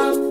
love.